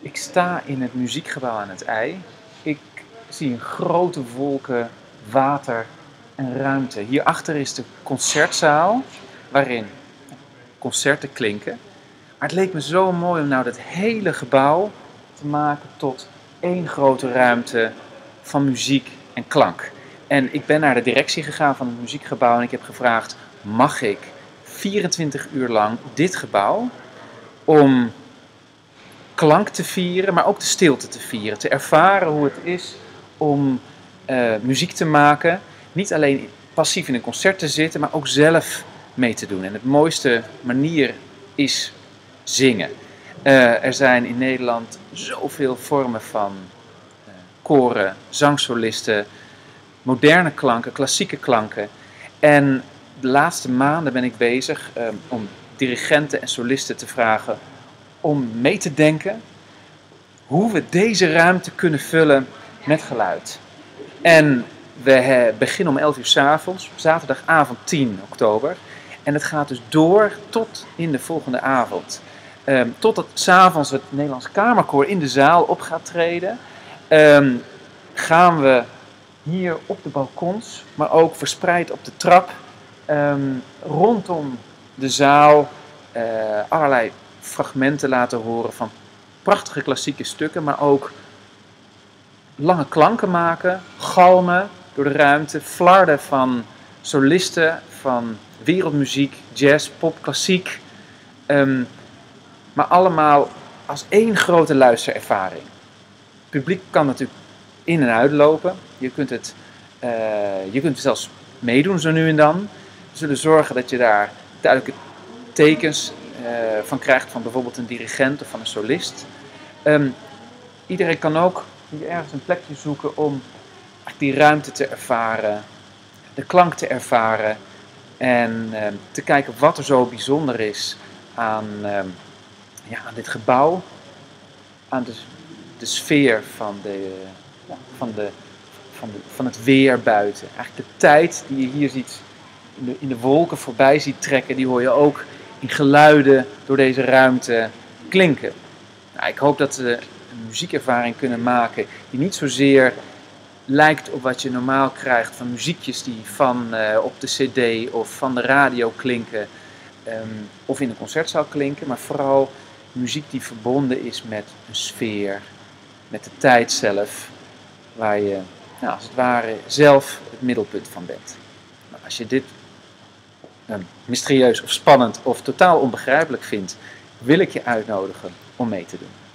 Ik sta in het muziekgebouw aan het IJ. Ik zie een grote wolken water en ruimte. Hierachter is de concertzaal waarin concerten klinken. Maar het leek me zo mooi om nou dat hele gebouw te maken tot één grote ruimte van muziek en klank. En ik ben naar de directie gegaan van het muziekgebouw en ik heb gevraagd: mag ik 24 uur lang dit gebouw om klank te vieren, maar ook de stilte te vieren. Te ervaren hoe het is om uh, muziek te maken. Niet alleen passief in een concert te zitten, maar ook zelf mee te doen. En het mooiste manier is zingen. Uh, er zijn in Nederland zoveel vormen van uh, koren, zangsolisten, moderne klanken, klassieke klanken. En de laatste maanden ben ik bezig om dirigenten en solisten te vragen om mee te denken hoe we deze ruimte kunnen vullen met geluid. En we beginnen om 11 uur s avonds, zaterdagavond 10 oktober. En het gaat dus door tot in de volgende avond. Um, totdat s'avonds het Nederlands Kamerkoor in de zaal op gaat treden. Um, gaan we hier op de balkons, maar ook verspreid op de trap, um, rondom de zaal uh, allerlei fragmenten laten horen van prachtige klassieke stukken, maar ook lange klanken maken, galmen door de ruimte, flarden van solisten, van wereldmuziek, jazz, pop, klassiek. Um, maar allemaal als één grote luisterervaring. Het publiek kan natuurlijk in en uitlopen. Je kunt het, uh, je kunt zelfs meedoen zo nu en dan. We zullen zorgen dat je daar duidelijke tekens van krijgt van bijvoorbeeld een dirigent of van een solist. Um, iedereen kan ook ergens een plekje zoeken om die ruimte te ervaren, de klank te ervaren en uh, te kijken wat er zo bijzonder is aan, uh, ja, aan dit gebouw, aan de, de sfeer van, de, van, de, van, de, van het weer buiten. Eigenlijk de tijd die je hier ziet in de wolken voorbij ziet trekken, die hoor je ook in geluiden door deze ruimte klinken. Nou, ik hoop dat we een muziekervaring kunnen maken die niet zozeer lijkt op wat je normaal krijgt van muziekjes die van uh, op de cd of van de radio klinken um, of in een concertzaal klinken, maar vooral muziek die verbonden is met een sfeer, met de tijd zelf, waar je nou, als het ware zelf het middelpunt van bent. Als je dit mysterieus of spannend of totaal onbegrijpelijk vindt, wil ik je uitnodigen om mee te doen.